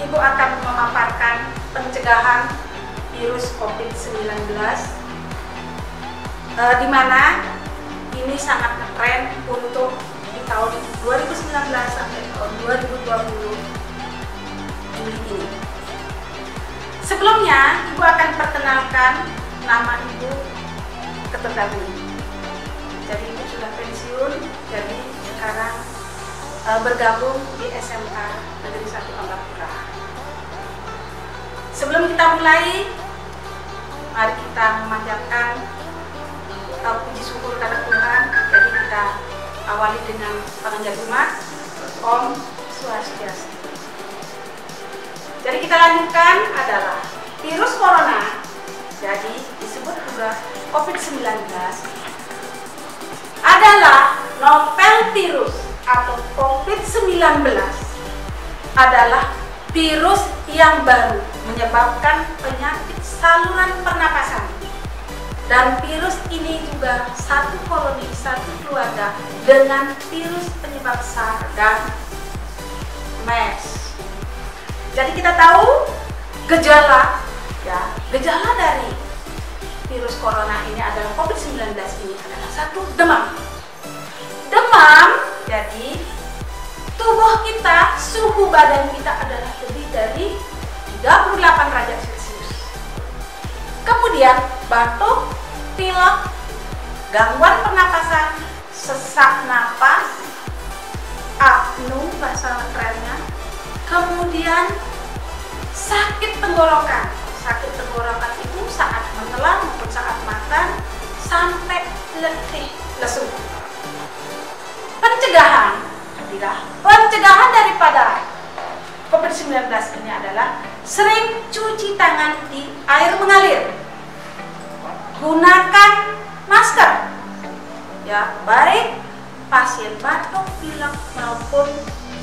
Ibu akan memaparkan pencegahan virus COVID-19 uh, di mana ini sangat ngetren untuk di tahun 2019 sampai tahun 2020 Juli ini. Sebelumnya, Ibu akan perkenalkan nama Ibu keterdahulu. Jadi Ibu sudah pensiun, jadi sekarang uh, bergabung di SMK Negeri 1 Ambapura. Sebelum kita mulai, mari kita memanjatkan uh, puji syukur kepada Tuhan. Jadi kita awali dengan rumah Om Swastiastu. Jadi kita lanjutkan adalah virus corona. Jadi disebut juga COVID-19 adalah novel virus atau COVID-19 adalah virus yang baru menyebabkan penyakit saluran pernapasan dan virus ini juga satu koloni, satu keluarga dengan virus penyebab SARS dan MERS. Jadi kita tahu gejala ya, gejala dari virus corona ini adalah COVID-19 ini adalah satu demam. Demam, jadi tubuh kita, suhu badan kita adalah lebih dari 38 derajat Celcius. Kemudian batuk, pilek, gangguan pernapasan, sesak napas, apnu bahasa kerennya, kemudian sakit tenggorokan. Sakit tenggorokan itu saat menelan maupun saat makan sampai letih lesu. Pencegahan. Pencegahan daripada COVID-19 ini adalah sering cuci tangan di air mengalir. Gunakan masker. Ya baik pasien batuk pilek maupun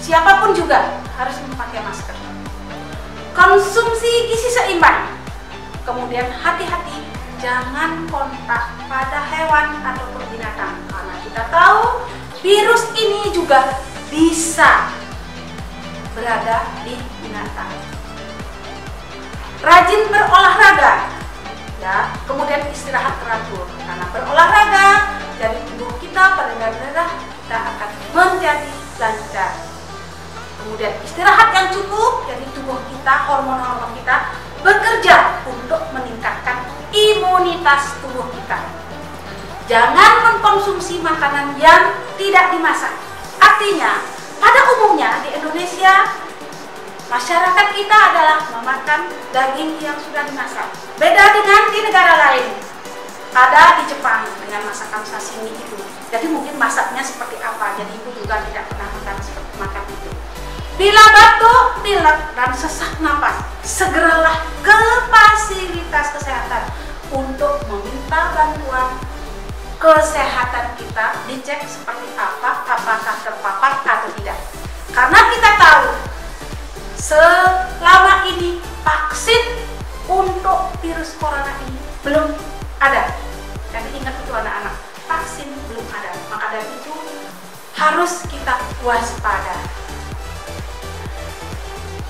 siapa pun juga harus memakai masker. Konsumsi gizi seimbang. Kemudian hati-hati jangan kontak pada hewan ataupun binatang karena kita tahu virus ini juga bisa berada di binatang rajin berolahraga. Ya kemudian istirahat teratur. Karena berolahraga jadi tubuh kita pada darah kita akan menjadi lancar. Kemudian istirahat yang cukup jadi tubuh kita hormon-hormon kita bekerja untuk meningkatkan imunitas tubuh kita. Jangan mengkonsumsi makanan yang tidak dimasak. Artinya pada umumnya di Indonesia Masyarakat kita adalah memakan daging yang sudah dimasak. Beda dengan di negara lain. Ada di Jepang dengan masakan sashimi itu. Jadi mungkin masaknya seperti apa. Jadi ibu juga tidak pernah makan seperti makan itu. Bila batuk, pilek, dan sesak napas, segeralah ke fasilitas kesehatan untuk meminta bantuan kesehatan kita dicek seperti apa, apakah terpapar atau tidak. Karena kita tahu selama ini vaksin untuk virus corona ini belum ada. Jadi ingat itu anak-anak, vaksin belum ada. Maka dari itu harus kita waspada.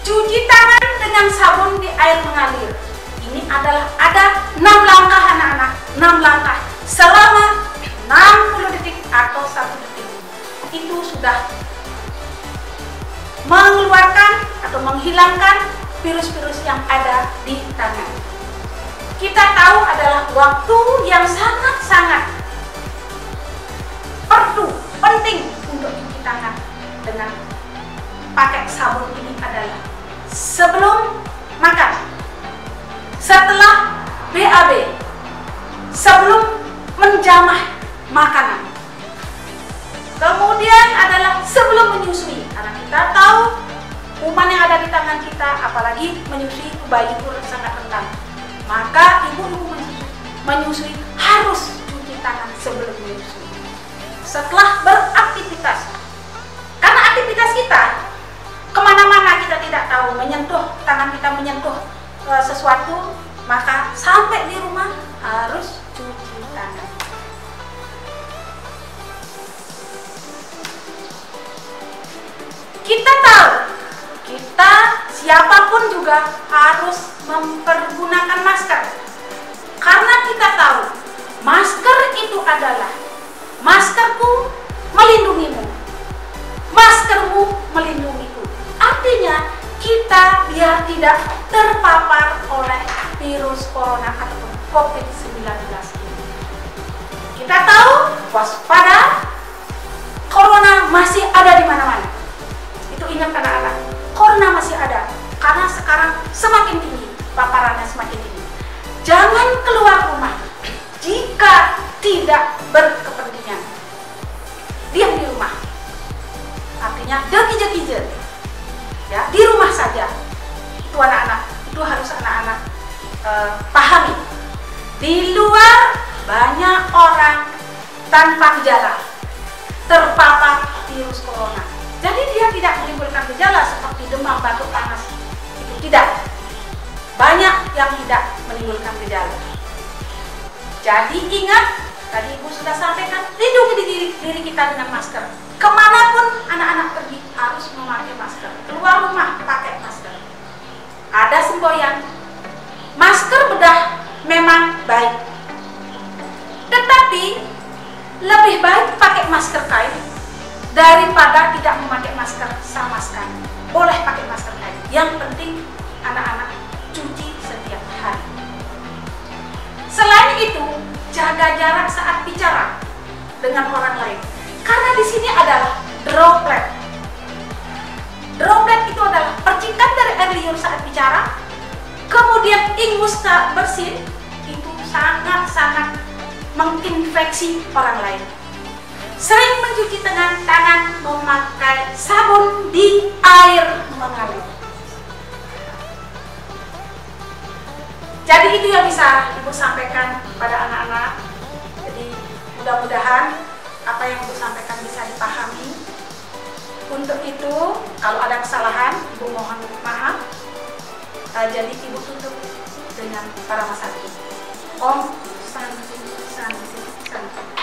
Cuci tangan dengan sabun di air mengalir. Ini adalah ada 6 langkah anak-anak, 6 langkah selama 60 detik atau 1 detik. Itu sudah mengeluarkan atau menghilangkan virus-virus yang ada di tangan. Kita tahu adalah waktu yang sangat-sangat perlu, penting untuk cuci tangan. Dengan pakai sabun ini adalah sebelum makan, setelah BAB, sebelum menjamah makanan, kemudian adalah sebelum menyusui kita tahu kuman yang ada di tangan kita apalagi menyusui bayi itu sangat rentan. Maka ibu-ibu menyusui, menyusui harus cuci tangan sebelum menyusui. Setelah beraktivitas kita tahu siapa pun juga harus mempergunakan masker. Karena kita tahu masker itu adalah maskerku melindungimu. Maskermu melindungiku. Artinya kita biar tidak terpapar oleh virus corona ataupun COVID-19 Kita tahu waspada corona masih ada di mana-mana. Dekijat-kijat ya di rumah saja. Itu anak-anak itu harus anak-anak uh, pahami. Di luar banyak orang tanpa gejala. Terpapar virus corona. Jadi dia tidak menimbulkan gejala seperti demam batuk panas. Itu tidak. Banyak yang tidak menimbulkan gejala. Jadi ingat tadi ibu sudah sampaikan lindungi diri, diri kita dengan masker ke mana pun anak-anak pergi harus memakai masker. Keluar rumah pakai masker. Ada semboyan. Masker bedah memang baik. Tetapi lebih baik pakai masker kain daripada tidak memakai masker sama sekali. Boleh pakai masker kain. Yang penting anak-anak cuci setiap hari. Selain itu jaga jarak saat bicara dengan orang lain karena di sini adalah droplet. Droplet itu adalah percikan dari air liur saat bicara, kemudian ingus saat bersin, itu sangat-sangat menginfeksi orang lain. Sering mencuci tangan, tangan memakai sabun di air mengalir. Jadi itu yang bisa Ibu sampaikan pada anak-anak. Jadi mudah-mudahan apa yang ibu sampaikan bisa dipahami. Untuk itu, kalau ada kesalahan, ibu mohon maaf. Uh, jadi ibu tutup dengan para masaki. Om Santi Santi Santi.